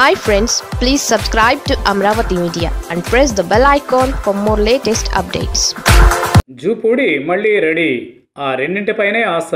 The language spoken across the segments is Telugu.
Hi friends please subscribe to Amaravati media and press the bell icon for more latest updates Jupudi మళ్ళీ రెడీ. ఆ రెండింటిపైనే ఆశ.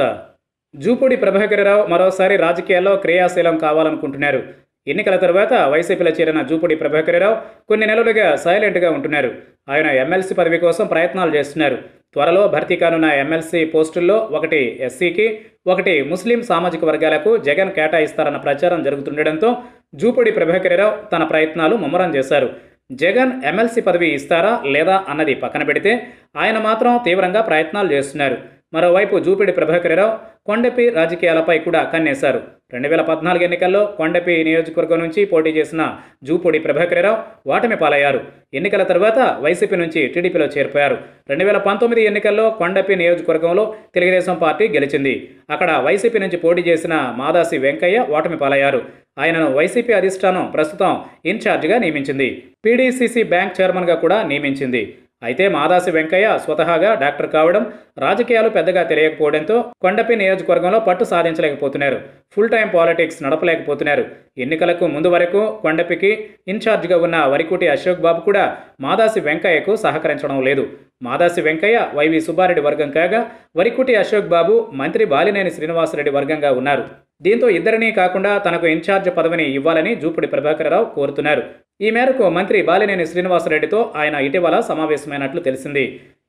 జూపూడి ప్రభాకరరావు మరోసారి రాజకీయాల్లో క్రియాశీలం కావాలనుకుంటున్నారు. ఎన్నికల తర్వాత వైసీపీలో చేరిన జూపూడి ప్రభాకరరావు కొన్ని నెలలుగా సైలెంట్గా ఉంటున్నారు. ఆయన ఎమ్మెల్సీ పదవి కోసం ప్రయత్నాలు చేస్తున్నారు. త్వరలో భర్తీ కానున్న ఎమ్మెల్సీ పోస్టుల్లో ఒకటి ఎస్సీకి ఒకటి ముస్లిం సామాజిక వర్గాలకు జగన్ కేటాయిస్తారన్న ప్రచారం జరుగుతుండటంతో జూపడి ప్రభాకరరావు తన ప్రయత్నాలు ముమ్మరం చేశారు. జగన్ ఎమ్మెల్సీ పదవి ఇస్తారా లేదా అన్నది పక్కన పెడితే ఆయన మాత్రం తీవ్రంగా ప్రయత్నాలు చేస్తున్నారు. మరోవైపు జూపిడి ప్రభాకరరావు కొండపి రాజకీయాలపై కూడా కన్నేశారు. రెండు వేల పద్నాలుగు ఎన్నికల్లో కొండపి నియోజకవర్గం నుంచి పోటీ చేసిన జూపూడి ప్రభాకరరావు ఓటమి పాలయ్యారు. ఎన్నికల తర్వాత వైసీపీ నుంచి టీడీపీలో చేరిపోయారు. రెండు వేల పంతొమ్మిది ఎన్నికల్లో కొండపి నియోజకవర్గంలో తెలుగుదేశం పార్టీ గెలిచింది. అక్కడ వైసీపీ నుంచి పోటీ చేసిన మాదాసి వెంకయ్య ఓటమి పాలయ్యారు. ఆయనను వైసీపీ అధిష్టానం ప్రస్తుతం ఇన్ఛార్జిగా నియమించింది. పీడీసీసీ బ్యాంక్ చైర్మన్గా కూడా నియమించింది. అయితే మాదాసి వెంకయ్య స్వతహాగా డాక్టర్ కావడం రాజకీయాలు పెద్దగా తెలియకపోవడంతో కొండపి నియోజకవర్గంలో పట్టు సాధించలేకపోతున్నారు. ఫుల్ టైం పాలిటిక్స్ నడపలేకపోతున్నారు. ఎన్నికలకు ముందు వరకు కొండపికి ఇన్ఛార్జిగా ఉన్న వరికుటి అశోక్ బాబు కూడా మాదాసి వెంకయ్యకు సహకరించడం లేదు. మాదాసి వెంకయ్య వైవి సుబ్బారెడ్డి వర్గం కాగా వరికుటి అశోక్ బాబు మంత్రి బాలినేని శ్రీనివాసరెడ్డి వర్గంగా ఉన్నారు. దీంతో ఇద్దరినీ కాకుండా తనకు ఇన్ఛార్జ్ పదవిని ఇవ్వాలని జూపుడి ప్రభాకరరావు కోరుతున్నారు. ఈ మేరకు మంత్రి బాలినేని శ్రీనివాసరెడ్డితో ఆయన ఇటీవల సమావేశమైనట్లు తెలిసింది.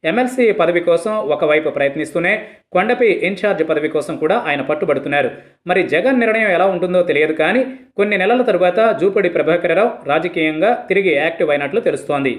ఎమ్మెల్సీ పదవి కోసం ఒకవైపు ప్రయత్నిస్తూనే కొండపి ఇన్ఛార్జ్ పదవి కోసం కూడా ఆయన పట్టుబడుతున్నారు. మరి జగన్ నిర్ణయం ఎలా ఉంటుందో తెలియదు కానీ కొన్ని నెలల తరువాత జూపడి ప్రభాకరరావు రాజకీయంగా తిరిగి యాక్టివ్ అయినట్లు తెలుస్తోంది.